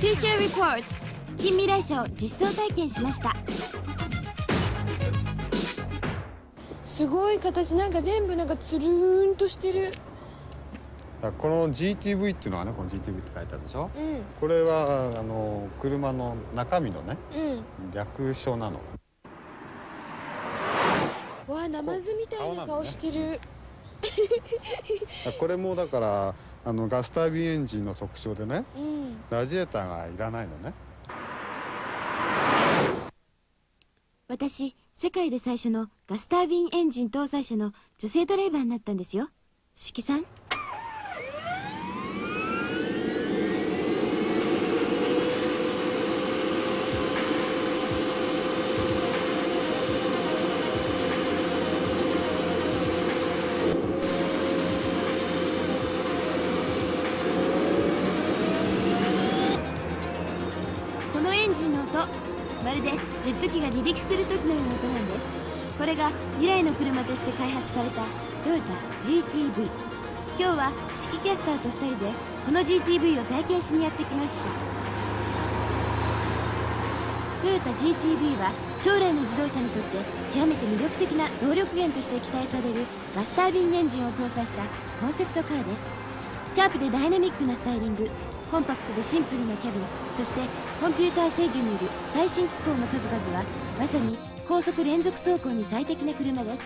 Future Report 近未来車を実装体験しました。すごい形なんか全部なんかつるーんとしてる。この GTV っていうのはねこの GTV って書いてあるでしょ、うん。これはあの車の中身のねうん。略称なの。わあナマズみたいな顔してる、こ れもだからあのガスタービンエンジンの特徴でねうん。ラジエーターがいらないのね。私世界で最初のガスタービンエンジン搭載車の女性ドライバーになったんですよ。四季さん？まるでジェット機が離陸する時のような音なんです。これが未来の車として開発されたトヨタ GTV 今日は指揮キャスターと2人でこの GTV を体験しにやってきました。トヨタ GTV は将来の自動車にとって極めて魅力的な動力源として期待されるガスタービンエンジンを搭載したコンセプトカーです。シャープでダイナミックなスタイリング。コンパクトでシンプルなキャビン。そしてコンピューター制御による最新機構の数々はまさに高速連続走行に最適な車です。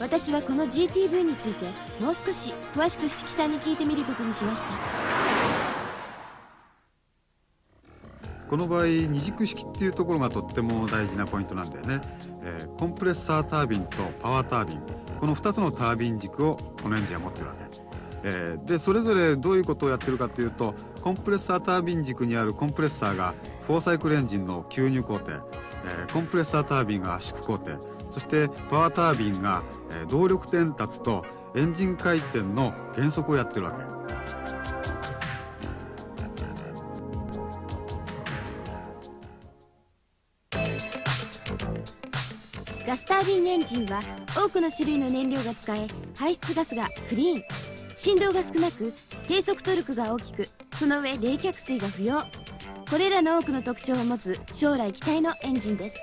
私はこの GTV についてもう少し詳しく四季さんに聞いてみることにしました。この場合二軸式っていうところがとっても大事なポイントなんだよね、えーコンプレッサータービンとパワータービン。この2つのタービン軸をこのエンジンは持ってるわけ、えーでそれぞれどういうことをやってるかというとコンプレッサータービン軸にあるコンプレッサーが4サイクルエンジンの吸入工程、えーコンプレッサータービンが圧縮工程そしてパワータービンが、えー動力伝達とエンジン回転の減速をやってるわけ。ガスタービンエンジンは多くの種類の燃料が使え排出ガスがクリーン。振動が少なく低速トルクが大きくその上冷却水が不要。これらの多くの特徴を持つ将来期待のエンジンです。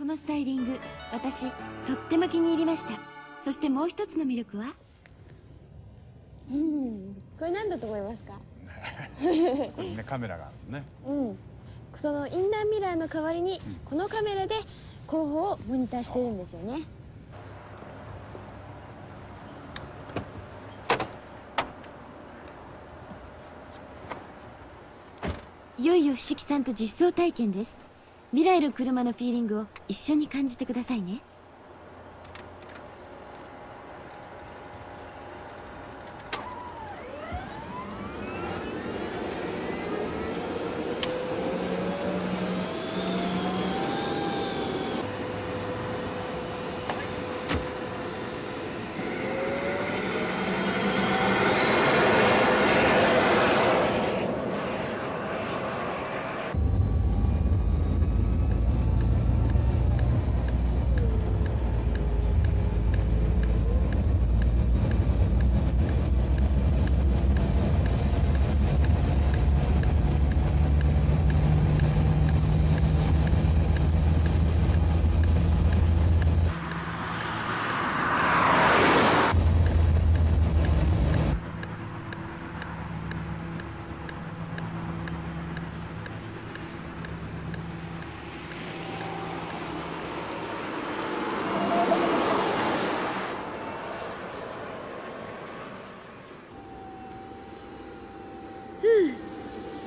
このスタイリング私とっても気に入りました。そしてもう一つの魅力は？うんこれ何だと思いますか？これねカメラがあるのね。うんそのインナーミラーの代わりにこのカメラで後方をモニターしてるんですよね。いよいよ四季さんと実装体験です未来の車のフィーリングを一緒に感じてくださいね。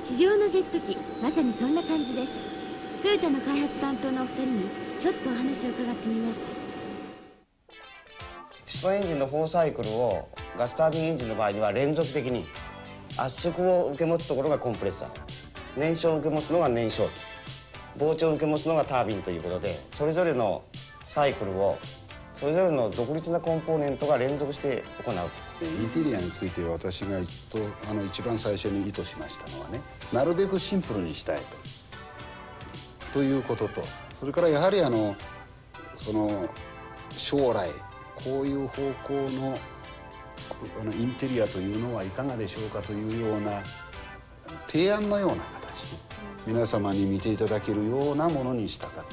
地上のジェット機。まさにそんな感じです。トヨタの開発担当のお二人にちょっとお話を伺ってみました。ピストエンジンの4サイクルをガスタービンエンジンの場合には連続的に圧縮を受け持つところがコンプレッサー。燃焼を受け持つのが燃焼膨張を受け持つのがタービンということでそれぞれのサイクルをそれぞれの独立なコンポーネントが連続して行うインテリアについて私がとあの一番最初に意図しましたのはねなるべくシンプルにしたいとということとそれからやはりあのその将来こういう方向のあのインテリアというのはいかがでしょうかというような提案のような形で皆様に見ていただけるようなものにしたかと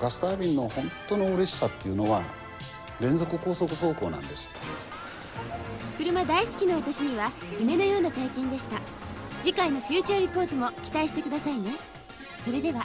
ガスタービンの本当の嬉しさっていうのは連続高速走行なんです。車大好きの私には夢のような体験でした。次回のフューチャーリポートも期待してくださいね。それでは。